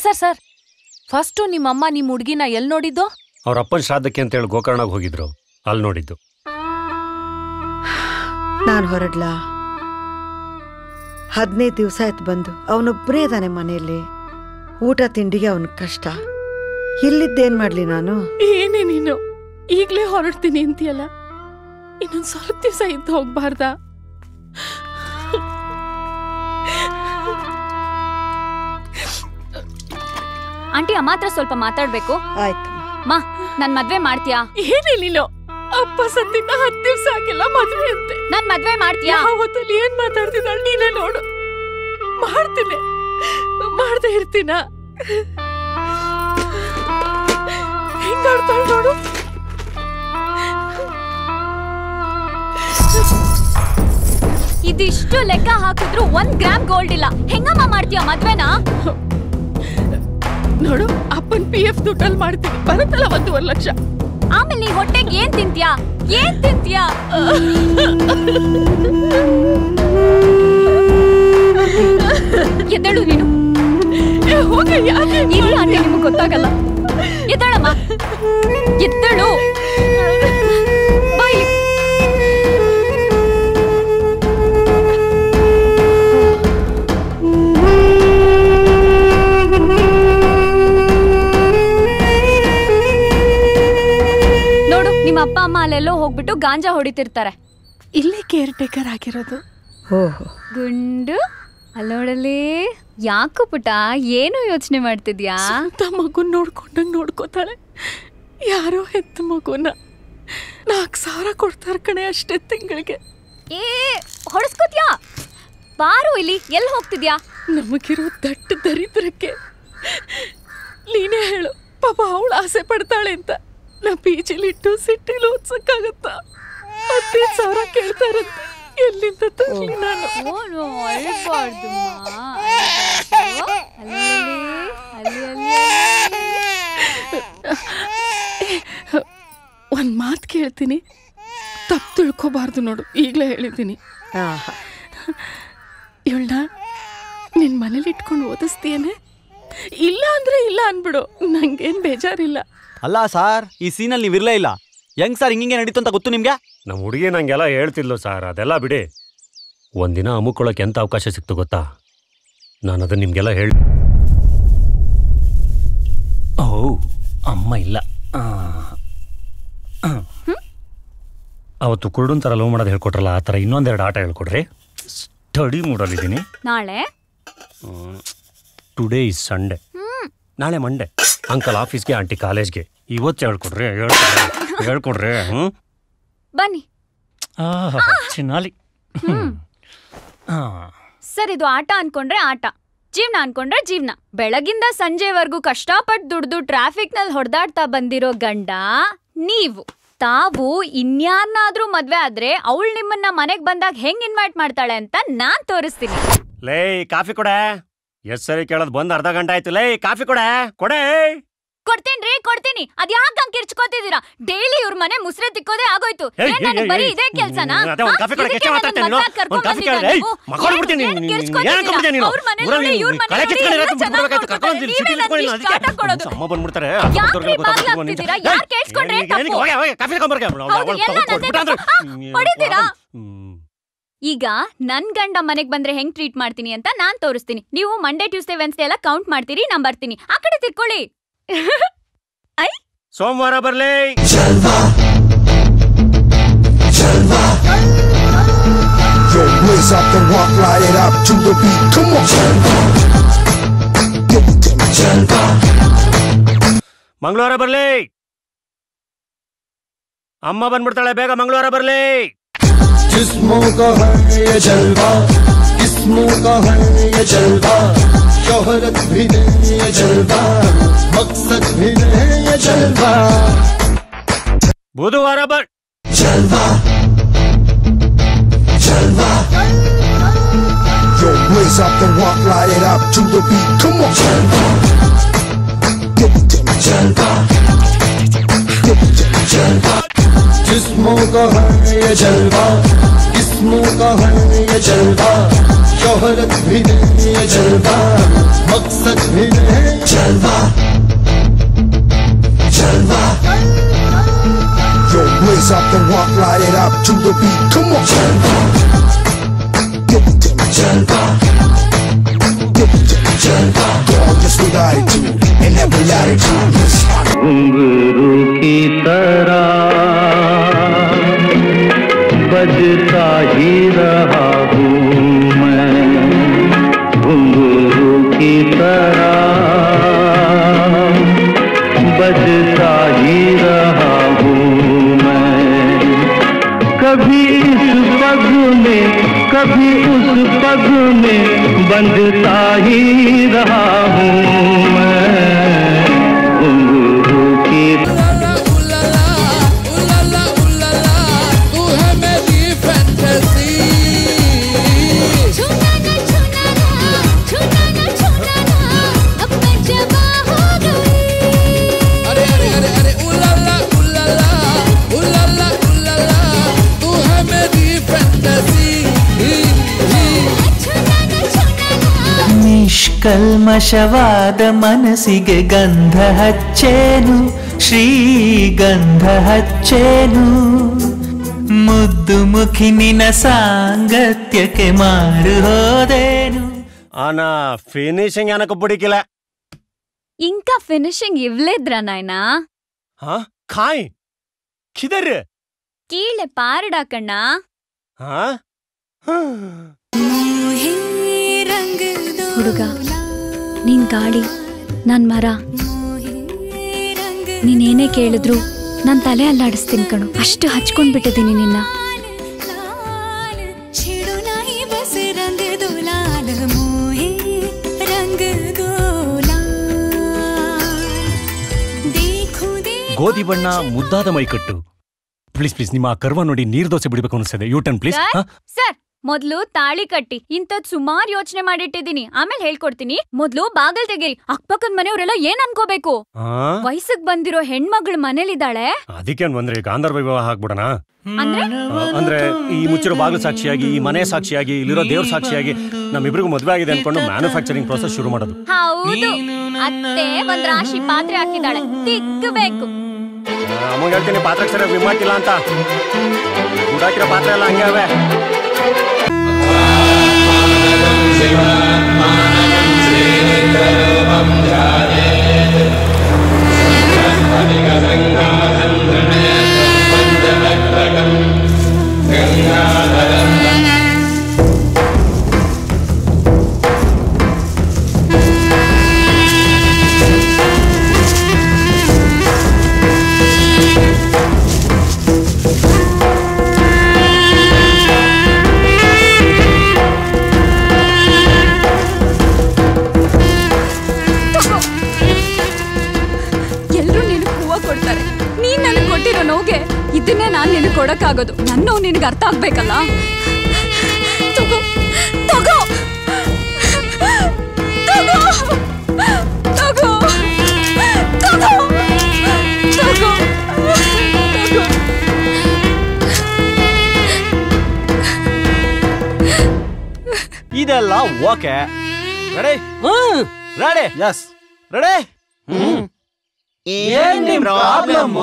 Sir sir. First ನಿಮ್ಮಮ್ಮ ನಿಮ್ಮ ಹುಡುಗಿನ ಎಲ್ಲಿ ನೋಡಿದ್ದು? ಅವ್ರ ಅಪ್ಪನ ಶ್ರಾದ್ದಕ್ಕೆ ಅಂತ ಹೇಳಿ ಗೋಕರ್ಣಗೆ ಹೋಗಿದ್ರು. ಅಲ್ಲಿ ನೋಡಿದ್ದು. ನಾನು ಹೊರಡ್ಲಾ? ಹದಿನೈದು ದಿವಸ ಆಯ್ತು ಬಂದು. ಅವನೊಬ್ಬನೇ ಇದ್ದಾನೆ ಮನೆಯಲ್ಲಿ. ಊಟ ತಿಂಡಿಗೆ ಅವನ ಕಷ್ಟ. ಇಲ್ಲಿದ್ದೇನ್ ಮಾಡ್ಲಿ ನಾನು? ಏನೇ ನೀನು? ಈಗ್ಲೇ ಹೊರಡ್ತೀನಿ ಅಂತೀಯಲ್ಲ? ಇನ್ನೊಂದು ಸ್ವಲ್ಪ ದಿವಸ ಇದ್ದು ಹೋಗ್ಬಾರ್ದಾ? ಆಂಟಿ ಅಮ್ಮ ಹತ್ರ ಸ್ವಲ್ಪ ಮಾತಾಡ್ಬೇಕು. ಆಯ್ತು. ಮಾ ನನ್ ಮದ್ವೆ ಮಾಡ್ತೀಯಾ? ಏನೇ ನೀನು. ಅಪ್ಪ ಸತ್ತಿನ ಹತ್ತು ದಿವಸ ಆಗಿಲ್ಲ ಮದ್ವೆ ಅಂತೆ. ನನ್ ಮದ್ವೆ ಮಾಡ್ತೀಯಾ? ಹೊತ್ತಲ್ಲಿ ಏನ್ ಮಾತಾಡ್ತಿದ್ದಾಳೆ ನೀನೇ ನೋಡು. ಮಾಡ್ತೀನಿ. ಮಾಡ್ದೆ ಇರ್ತೀನ? ಹೆಂಗಾಡ್ತಾಳೆ ನೋಡು. ಇದಿಷ್ಟು ಲೆಕ್ಕ ಹಾಕಿದ್ರು ಒಂದ್ ಗ್ರಾಮ್ ಗೋಲ್ಡ್ ಇಲ್ಲ. ಹೆಂಗಮ್ಮ ಮಾಡ್ತೀಯ ಮದ್ವೆನಾ? ನೋಡು ಅಪ್ಪನ್ ಪಿ ಎಫ್ ದುಡ್ಡಲ್ಲಿ ಮಾಡ್ತೀನಿ. ಬರುತ್ತಲ್ಲ ಒಂದೂವರೆ ಲಕ್ಷ. ಆಮೇಲೆ ನೀ ಹೊಟ್ಟೆಗೆ ಏನ್ ತಿಂತ್ಯಾ? ಏನ್ ತಿಂತ್ಯಾ? ಎದ್ದಳು ನೀನು. ಇಲ್ಲ ನಿಮ್ಗೆ ಗೊತ್ತಾಗಲ್ಲ. ಎದ್ದಳಮ್ಮ. ಎದ್ದಳು. ಅಮ್ಮ ಹೋಗ್ಬಿಟ್ಟು ಗಾಂಜಾ ಹೊಡಿತಿರ್ತಾರೆ. ಇಲ್ಲೇ ಕೇರ್ ಟೇಕರ್ ಆಗಿರೋದು. ಓಹೋ. ಗುಂಡು ಅಲ್ಲೋಡಲಿ ಯಾಕೋ ಪುಟ ಏನು ಯೋಚನೆ ಮಾಡ್ತಿದ್ಯಾ? ಅಂತ ಮಗು ನೋಡ್ಕೊಂಡಂಗೆ ನೋಡ್ಕೋತಾಳೆ ಯಾರೋ ಹೆತ್ತ ಮಗುನ. ನಾಲ್ಕು ಸಾವಿರ ಕೊಡ್ತಾರ ಕಣೆ ಅಷ್ಟೇ ತಿಂಗಳಿಗೆ. ಏ ಹೊಡ್ಸ್ಕೊತ್ಯಾ? ಬಾರು ಇಲ್ಲಿ ಎಲ್ಲಿ ಹೋಗ್ತಿದ್ಯಾ? ನಮಗಿರೋ ದಟ್ಟ ದರಿದ್ರಕ್ಕೆ. ನೀನೇ ಹೇಳು ಪಾಪ ಅವಳು ಆಸೆ ಪಡ್ತಾಳೆ ಅಂತ. ನಾ ಪೀಚಿಲಿಟ್ಟು ಸಿಟ್ಟಿಲಿ ಓದ್ಸಕ್ಕಾಗತ್ತ ಹದಿನೈದು ಸಾವಿರ ಕೇಳ್ತಾರಂತೆ ಎಲ್ಲಿಂದ ತರ್ಲಿ ನಾನು? ಓನು ಅಲ್ಲಿ ಒಂದ್ ಮಾತು ಕೇಳ್ತೀನಿ. ತಪ್ಪು ತಿಳ್ಕೊಬಾರ್ದು ನೋಡು. ಈಗಲೇ ಹೇಳಿದ್ದೀನಿ. ಇವಳನ್ನ ನಿನ್ ಮನೇಲಿ ಇಟ್ಕೊಂಡು ಓದಿಸ್ತೀಯೇನೆ? ಇಲ್ಲ ಅಂದ್ರೆ ಇಲ್ಲ ಅನ್ಬಿಡು ನಂಗೇನ್ ಬೇಜಾರಿಲ್ಲ. ಅಲ್ಲ ಸಾರ್ ಈ ಸೀನಲ್ಲಿ ನೀವು ಇರಲೇ ಇಲ್ಲ. ಹೆಂಗ್ ಸರ್ ಹಿಂಗೆ ನಡೀತು ಅಂತ ಗೊತ್ತು ನಿಮ್ಗೆ? ನಮ್ಮ ಹುಡುಗಿ ನಂಗೆಲ್ಲ ಹೇಳ್ತಿದ್ಲು ಸರ್ ಅದೆಲ್ಲ ಬಿಡಿ. ಒಂದಿನ ಅಮುಕೊಳ್ಳೋಕೆ ಎಂತ ಅವಕಾಶ ಸಿಕ್ತು ಗೊತ್ತಾ? ನಾನು ಅದನ್ನ ನಿಮ್ಗೆಲ್ಲ ಹೇಳಿ ಓ ಅಮ್ಮ ಇಲ್ಲ. ಆ. ಅವತ್ತು ಕುರುಡನ್ ಥರ ಲವ್ ಮಾಡೋದು ಹೇಳ್ಕೊಟ್ರಲ್ಲ ಆ ಥರ ಇನ್ನೊಂದೆರಡು ಆಟ ಹೇಳ್ಕೊಡ್ರಿ. ಸ್ಟಡಿ ಮೂಡಲ್ಲಿದ್ದೀನಿ. ನಾಳೆ? ಟುಡೇ ಇಸ್ ಸಂಡೇ ನಾಳೆ ಮಂಡೆ ಅಂಕಲ್ ಆಫೀಸ್ಗೆ ಆಂಟಿ ಕಾಲೇಜ್ಗೆ. ಇವತ್ತು ಹೇಳ್ಕೊಡ್ರಿ ಹೇಳ್ಕೊಡ್ರಿ ಹೇಳ್ಕೊಡ್ರಿ ಹ್ಞೂ ಬನ್ನಿ. ಆಹಾ, ಚಿನ್ನಾಲಿ. ಸರ್ ಇದು ಆಟ ಅನ್ಕೊಂಡ್ರೆ ಆಟ. ಜೀವನ ಅನ್ಕೊಂಡ್ರೆ ಜೀವನ. ಬೆಳಗಿಂದ ಸಂಜೆವರೆಗೂ ಕಷ್ಟಪಟ್ಟು ದುಡ್ದು ಟ್ರಾಫಿಕ್ನಲ್ಲಿ ಹೊಡೆದಾಡ್ತಾ ಬಂದಿರೋ ಗಂಡ ನೀವು. ತಾವು ಇನ್ಯಾರನ್ನಾದ್ರೂ ಮದ್ವೆ ಆದ್ರೆ ಅವಳು ನಿಮ್ಮನ್ನ ಮನೆಗ್ ಬಂದಾಗ ಹೆಂಗ್ ಇನ್ವೈಟ್ ಮಾಡ್ತಾಳೆ ಅಂತ ನಾನ್ ತೋರಿಸ್ತೀನಿ. ಲೇ ಕಾಫಿ ಕೊಡೆ. ಎಷ್ಟ್ ಸರಿ ಕೇಳೋದು ಬಂದ್ ಅರ್ಧ ಗಂಟೆ ಆಯ್ತು ಲೇ ಕಾಫಿ ಕೊಡ ಕೊಡೆ ಕೊಡ್ತೀನಿ ಕೊಡ್ತೀನಿ ಅದ್ ಯಾಕೆ ಹಂಗ್ ಕಿರ್ಚ್ಕೋತಿದೀರಾ ಡೈಲಿ ಇವ್ರ ಮನೆ ಮುಸ್ರೆ ತಿಕ್ಕೋದೇ ಆಗೋಯ್ತು ಏಯ್, ಏನ್ ನನಗ್ ಏಯ್, ಬರೀ ಏಯ್, ಇದೇ ಕೆಲ್ಸನಾ ಹ್ಮ್, ಅದೇ ಒಂದ್ ಕಾಫಿ ಕೊಡಕ್ಕೆ? ಒಂದ್ ಕಾಫಿ ಏಯ್, ನೀನು, ನೀನು? ಊರಲ್ಲಿ ನೀನು ಕಳೆ ಕರ್ಕೊಂಡು ಇಟ್ಕೊಂಡು. ಅಮ್ಮ ಬಂದ್ಬಿಡ್ತಾರೆ, ಯಾಕ್ರಿ ಬಾಗ್ಲು. ಹಾಕ್ತಿದ್ದೀರಾ? ಯಾರ್ ಕೇಳ್ಸ್ಕೊಂಡ್ರೆ? ಹೋಗಿ, ಹೋಗಿ, ಕಾಫಿ ತಗೊಂಬರ್ಗೆ. ಅವ್ಳು- ಅವ್ಳು ಹೌದು, ಎಲ್ಲ ತಗೊಂಡು ನಂದೇ ಕೊಟ್ಬಿಟ್ಟ ಅಂದ್ರೆ, ತಪ್ಪು. ಹೊಡಿತೀರಾ? ಹ್ಮ್. ಈಗ ನನ್ ಗಂಡ ಮನೆಗೆ ಬಂದ್ರೆ ಹೆಂಗ್ ಟ್ರೀಟ್ ಮಾಡ್ತೀನಿ ಅಂತ ನಾನ್ ತೋರಿಸ್ತೀನಿ. ನೀವು ಮಂಡೇ ಟ್ಯೂಸ್ಡೇ ವೆನ್ಸ್ಡೇ ಎಲ್ಲ ಕೌಂಟ್ ಮಾಡ್ತೀರಿ ನಾನ್ ಬರ್ತೀನಿ. ಆ ಕಡೆ ತಿರ್ಕೊಳ್ಳಿ. ಐ? ಸೋಮವಾರ ಬರ್ಲಿ. Yo, blaze up the rock, light it up to the beat. Come on. Give it to me, Jalva. ಮಂಗಳವಾರ ಬರ್ಲಿ. ಅಮ್ಮ ಬಂದ್ಬಿಡ್ತಾಳೆ ಬೇಗ ಮಂಗಳವಾರ ಬರ್ಲಿ. जिस्मों का है ये जलवा किस्मों का है ये जलवा शोहरत भी दे ये जलवा मकसद भी दे ये जलवा बुधवार पर जलवा जलवा Yo, blaze up the rock, light it up to the beat. Come on, Jalba. Give it to me, Jalba. Give it to me, Jalba. जिस्मों का है ये जलवा किस्मों का है ये जलवा शोहरत भी नहीं ये जलवा मकसद भी नहीं Jalva. Jalva. Yo, blaze up the rock, light it up to the beat. Come on. Jalva. Give it to me. Jalva. Give it to me. Jalva. Gorgeous with attitude and every latitude. Let's rock. ಕಲ್ಮಶವಾದ ಮನಸ್ಸಿಗೆ ಗಂಧ ಹಚ್ಚೇನು? ಶ್ರೀಗಂಧ ಹಚ್ಚೇನು? ಮುದ್ದು ಮುಖಿನಿನ ಸಾಂಗತ್ಯಕ್ಕೆ ಮಾರು ಹೋದೇನು? ಆನ finishing ಏನಕ್ಕೆ ಬುಡಿಕಿಲ್ಲ ಇಂಕ finishing ಇವ್ಲೇದ್ರ ನಾಯ್ನ? ಹಾ ಕಾಯ್ ಕಿದರ್ ಕೀಳೆ ಪಾರಡ ಕಣ್ಣ ಹಾ? ಹುಡುಗ ನೀನ್ ಗಾಳಿ ನನ್ನ ಮರ. ನೀನೇನೇ ಕೇಳಿದ್ರು ನನ್ ತಲೆ ಅಲ್ಲಾಡಿಸ್ತೀನಿ ಕಣು. ಅಷ್ಟು ಹಚ್ಕೊಂಡ್ಬಿಟ್ಟಿದ್ದೀನಿ ನಿನ್ನ. ಗೋಧಿ ಬಣ್ಣ ಮುದ್ದಾದ ಮೈಕಟ್ಟು. ಪ್ಲೀಸ್ ಪ್ಲೀಸ್ ನಿಮ್ಮ ಆ ಕರ್ವ ನೋಡಿ ನೀರ್ ದೋಸೆ ಬಿಡಬೇಕು ಅನಿಸ್ತದೆ. ಯೂ ಟರ್ನ್ ಪ್ಲೀಸ್ ಮೊದ್ಲು ತಾಳಿ ಕಟ್ಟಿ ಇಂಥದ್ ಸುಮಾರ್ ಯೋಚನೆ ಮಾಡಿಟ್ಟಿದ್ದೀನಿ. ಆಮೇಲೆ ಹೇಳ್ಕೊಡ್ತೀನಿ ಮೊದ್ಲು ಬಾಗಲ್ ತೆಗೀರಿ. ಅಕ್ಕಪಕ್ಕದ ಮನೆಯವರೆಲ್ಲ ಏನ್ ಅನ್ಕೋಬೇಕು? ವಯಸ್ಸಿಗೆ ಬಂದಿರೋ ಹೆಣ್ಮಗಳು ಮನೇಲಿದ್ದಾಳೆ. ಅದಕ್ಕೆ ಬಂದ್ರೆ? ಗಾಂಧರ್ವ ವಿವಾಹ ಆಗ್ಬಿಡಣ. ಅಂದ್ರೆ? ಅಂದ್ರೆ ಈ ಮುಚ್ಚಿರೋ ಬಾಗಿಲು ಸಾಕ್ಷಿಯಾಗಿ ಈ ಮನೆ ಸಾಕ್ಷಿಯಾಗಿ ಇಲ್ಲಿರೋ ದೇವ್ರ ಸಾಕ್ಷಿಯಾಗಿ ನಮ್ಮಿಬ್ರಿಗೂ ಮದುವೆ ಆಗಿದೆ ಅನ್ಕೊಂಡು ಮ್ಯಾನುಫ್ಯಾಕ್ಚರಿಂಗ್ ಪ್ರೊಸೆಸ್ ಶುರು ಮಾಡೋದು. ಹೌದು. ಅತ್ತೆ ಒಂದ್ ರಾಶಿ ಪಾತ್ರೆ ಹಾಕಿದ್ದಾಳೆ. ತಿಕ್ಕಬೇಕು ಅಮ್ಮ ಹೇಳ್ತೀನಿ ಪಾತ್ರೆ ಸರಿಯಾಗಿ ವಿಮಾಕಿಲ್ಲ ಅಂತ. ಗುಡಾಕಿರೋ ಪಾತ್ರೆ ಎಲ್ಲ ಹಂಗೆ ಅವೆ शिवम् मानम् श्रीकरूपम् ध्याय ಕೊಡಕ್ಕಾಗೋದು ನನ್ನ ನಿನಗೆ ಅರ್ಥ ಆಗ್ಬೇಕಲ್ಲ? ತಗೋ ತಗೋ ತಗೋ ತಗೋ ತಗೋ ತಗೋ ತಗೋ. ಇದೆಲ್ಲ okay. Ready hmm. Ready yes ready ಏನ್ ನಿಮ್ ಪ್ರಾಬ್ಲಮ್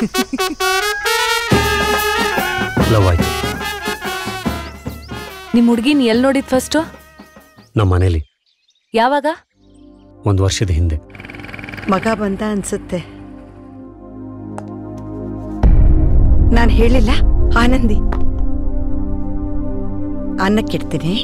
ಲವ್ ಆಯ್ತು ನಿಮ್ ಹುಡುಗಿನ ಎಲ್ಲಿ ನೋಡಿದ್ ಫಸ್ಟ್ ನಮ್ಮ ಮನೇಲಿ. ಯಾವಾಗ? ಒಂದು ವರ್ಷದ ಹಿಂದೆ. ಮಗ ಬಂದ ಅನ್ಸುತ್ತೆ. ನಾನು ಹೇಳಿಲ್ಲ? ಆನಂದಿ. ಅನ್ನಕ್ಕಿಡ್ತೀನಿ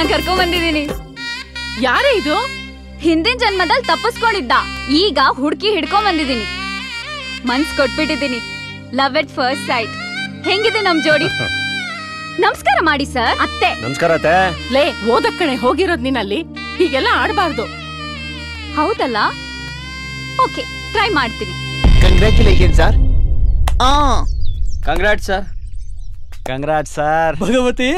ಯಾರನ್ನ ಕರ್ಕೊಂಡ್ ಬಂದಿದೀನಿ ಯಾರೇ ಇದು? ಹಿಂದಿನ ಜನ್ಮದಲ್ಲಿ ತಪ್ಪಿಸ್ಕೊಂಡಿದ್ದ. ಈಗ ಹುಡುಕಿ ಹಿಡ್ಕೊಂಡ್ ಬಂದಿದೀನಿ ಮನ್ಸ್ ಕೊಟ್ಬಿಟ್ಟಿದ್ದೀನಿ. ಲವ್ ಎಟ್ ಫಸ್ಟ್ ಸೈಟ್ ಹೆಂಗಿದೆ ನಮ್ ಜೋಡಿ? ನಮಸ್ಕಾರ ಮಾಡಿ ಸರ್. ಅತ್ತೆ. ನಮಸ್ಕಾರ ಅತ್ತೆ. ಲೇ ಓದಕ್ ಕಣೆ ಹೋಗಿರೋದ್ ನಿನ್ನಲ್ಲಿ. ಹೀಗೆಲ್ಲ ಆಡಬಾರ್ದು. ಹೌದಲ್ಲ? ಓಕೆ ಟ್ರೈ ಮಾಡ್ತೀನಿ. Congratulation sir congrat sir congrat sir Bhagavathi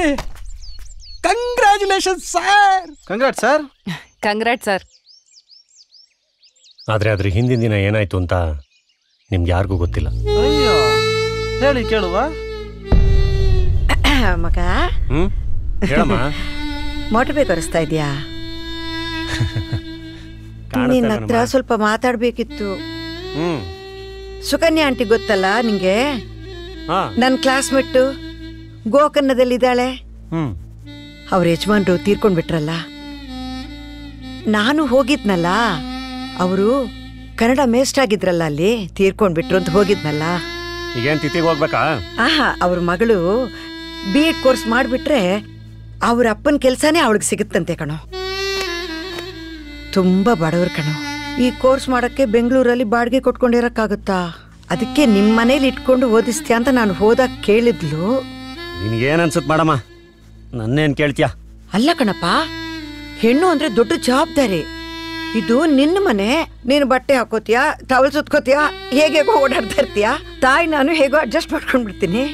congratulation sir congrat sir congrat sir ಆದ್ರೆ ಅದ್ರ ಹಿಂದಿನ ದಿನ ಏನಾಯ್ತು ಅಂತ ನಿಮ್ಗೆ ಯಾರಿಗೂ ಗೊತ್ತಿಲ್ಲ. ಅಯ್ಯೋ ಹೇಳಿ ಕೇಳುವ. ಮಗ. ಹ್ಮ್? ಹೇಳಮ್ಮ. ಮೋಟರ್ ಬೇಕಾರಿಸ್ತಾ ಇದೆಯಾ? ನಿನ್ನ ಹತ್ರ ಸ್ವಲ್ಪ ಮಾತಾಡ್ಬೇಕಿತ್ತು. ಸುಕನ್ಯಾ ಆಂಟಿ ಗೊತ್ತಲ್ಲ ನಿಂಗೆ? ಹಾ. ನನ್ನ ಕ್ಲಾಸ್ಮೇಟ್ ಗೋಕರ್ಣದಲ್ಲಿದ್ದಾಳೆ ಅವ್ರ ಯಜಮಾನ್ರು ತೀರ್ಕೊಂಡ್ಬಿಟ್ರಲ್ಲ? ನಾನು ಹೋಗಿದ್ನಲ್ಲ ಅವರು ಕನ್ನಡ ಮೇಸ್ಟ್ ಆಗಿದ್ರಲ್ಲ ಅಲ್ಲಿ ತೀರ್ಕೊಂಡ್ಬಿಟ್ರು ಅಂತ ಹೋಗಿದ್ನಲ್ಲ. ಈಗೇನ್ ತಿಥಿಗೆ ಹೋಗ್ಬೇಕಾ? ಆಹಾ ಅವ್ರ ಮಗಳು ಬಿ ಎಡ್ ಕೋರ್ಸ್ ಮಾಡಿಬಿಟ್ರೆ ಅವ್ರ ಅಪ್ಪನ ಕೆಲಸನೇ ಅವಳಿಗೆ ಸಿಗುತ್ತಂತೆ ಕಣೋ. ತುಂಬಾ ಬಡವ್ರ ಕಣೋ. ಈ ಕೋರ್ಸ್ ಮಾಡಕ್ಕೆ ಬೆಂಗಳೂರಲ್ಲಿ ಬಾಡಿಗೆ ಕೊಟ್ಕೊಂಡಿರಕ್ಕಾಗುತ್ತಾ? ಅದಕ್ಕೆ ನಿಮ್ಮ ಮನೇಲಿ ಇಟ್ಕೊಂಡು ಓದಿಸ್ತೀಯ ಅಂತ ನಾನು ಹೋದಾಗ ಕೇಳಿದ್ಲು. ನಿನ್ಗೇನ್ ಅನ್ಸುತ್ತೆ ಮಾಡಮ್ಮ? ನನ್ನೇನ್ ಕೇಳ್ತೀಯ? ಅಲ್ಲ ಕಣಪ್ಪ, ಹೆಣ್ಣು ಅಂದ್ರೆ ದೊಡ್ಡ ಜವಾಬ್ದಾರಿ. ಇದು ನಿನ್ನ ಮನೆ, ನೀನು ಬಟ್ಟೆ ಹಾಕೋತೀಯ ಟವಲ್ ಸುತ್ಕೋತೀಯ, ಹೇಗೆ ಓಡಾಡ್ತಾ ಇರ್ತೀಯ? ತಾಯಿ ನಾನು ಹೇಗೋ ಅಡ್ಜಸ್ಟ್ ಮಾಡ್ಕೊಂಡ್ಬಿಡ್ತೀನಿ.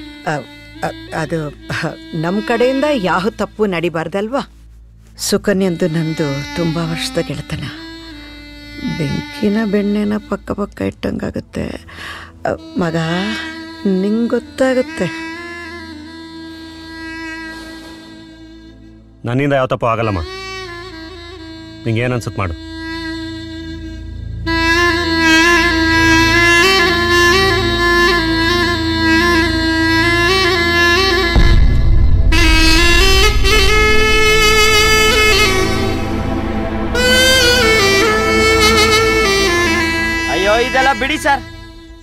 ಅದು ನಮ್ಮ ನಮ್ ಕಡೆಯಿಂದ ಯಾವ ತಪ್ಪು ನಡಿಬಾರ್ದಲ್ವಾ? ಸುಕನ್ಯಂದು ನಂದು ತುಂಬಾ ವರ್ಷದ ಗೆಳೆತನ. ಬೆಂಕಿನ ಬೆಣ್ಣೆನ ಪಕ್ಕ ಪಕ್ಕ ಇಟ್ಟಂಗಾಗುತ್ತೆ. ಮಗ, ನಿಂಗೆ ಗೊತ್ತಾಗುತ್ತೆ. ನನ್ನಿಂದ ಯಾವ ತಪ್ಪು ಆಗಲ್ಲಮ್ಮ. ನಿಂಗೆ ಏನು ಅನ್ಸುತ್ತೆ ಮಾಡು. ಅಯ್ಯೋ ಇದೆಲ್ಲ ಬಿಡಿ ಸರ್.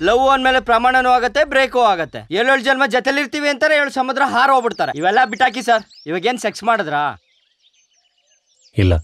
ಲವ್ ಅಂದ್ಮೇಲೆ ಪ್ರಮಾಣನೂ ಆಗತ್ತೆ, ಬ್ರೇಕು ಆಗತ್ತೆ. ಏಳೇಳು ಜನ್ಮ ಜೊತೆಲಿರ್ತೀವಿ ಅಂತಾರೆ, ಏಳು ಸಮುದ್ರ ಹಾರ ಹೋಗ್ಬಿಡ್ತಾರೆ. ಇವೆಲ್ಲ ಬಿಟ್ಟಾಕಿ ಸರ್. ಇವಾಗೇನ್ ಸೆಕ್ಸ್ ಮಾಡಿದ್ರಾ? ಇಲ್ಲ.